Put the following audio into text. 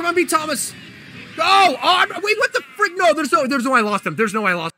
come on, beat Thomas. Oh, oh, wait, what the frick? No, there's no, there's no I lost him. There's no I lost